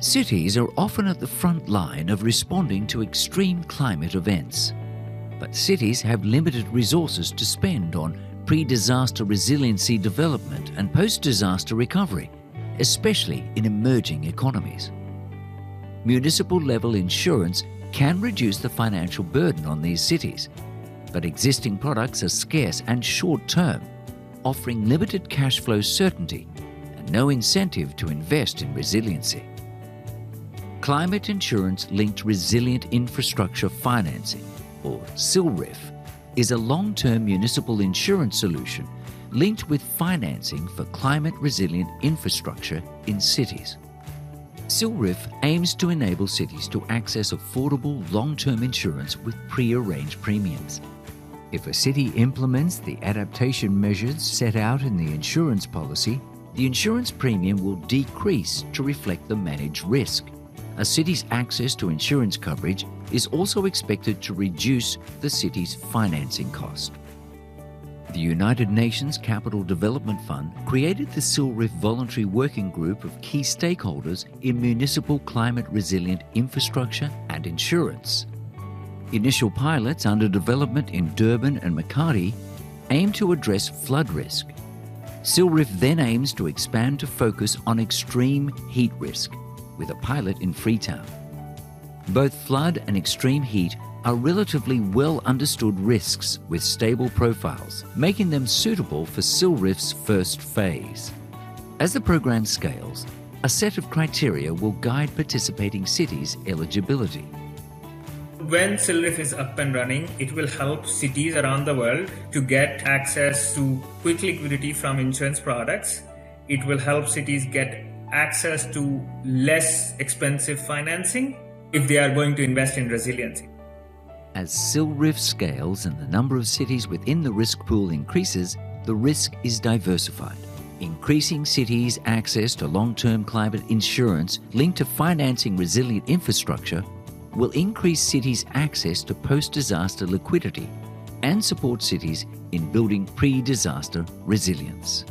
Cities are often at the front line of responding to extreme climate events. But cities have limited resources to spend on pre disaster resiliency development and post disaster recovery, especially in emerging economies. Municipal level insurance can reduce the financial burden on these cities, but existing products are scarce and short term, offering limited cash flow certainty and no incentive to invest in resiliency. Climate Insurance Linked Resilient Infrastructure Financing, or CILRIF, is a long term municipal insurance solution linked with financing for climate resilient infrastructure in cities. CILRIF aims to enable cities to access affordable long term insurance with pre arranged premiums. If a city implements the adaptation measures set out in the insurance policy, the insurance premium will decrease to reflect the managed risk. A city's access to insurance coverage is also expected to reduce the city's financing cost. The United Nations Capital Development Fund created the CILRIF Voluntary Working Group of key stakeholders in municipal climate resilient infrastructure and insurance. Initial pilots under development in Durban and Makati aim to address flood risk. CILRIF then aims to expand to focus on extreme heat risk, with a pilot in Freetown. Both flood and extreme heat are relatively well understood risks with stable profiles, making them suitable for CILRIF's first phase. As the program scales, a set of criteria will guide participating cities' eligibility. When CILRIF is up and running, it will help cities around the world to get access to quick liquidity from insurance products. It will help cities get access to less expensive financing if they are going to invest in resiliency. As CILRIF scales and the number of cities within the risk pool increases, the risk is diversified. Increasing cities' access to long term climate insurance linked to financing resilient infrastructure will increase cities' access to post disaster liquidity and support cities in building pre disaster resilience.